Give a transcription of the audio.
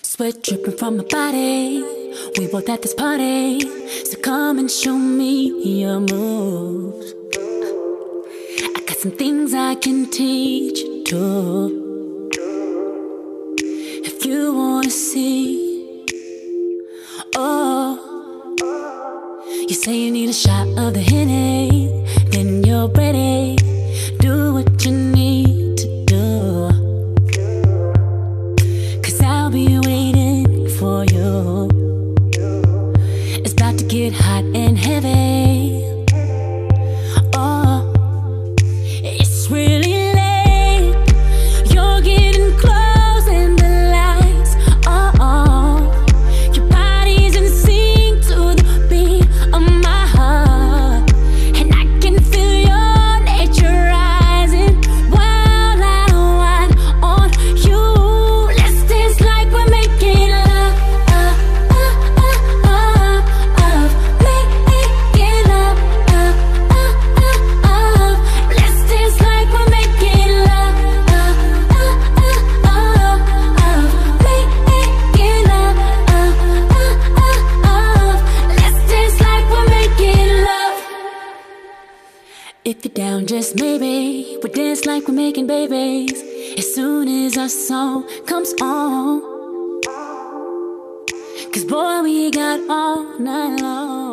Sweat dripping from my body. We both at this party. So come and show me your moves. I got some things I can teach you too. If you wanna see, oh, you say you need a shot of the Henny, then you're ready. If you're down, just maybe we'll dance like we're making babies. As soon as our song comes on. Cause boy, we got all night long.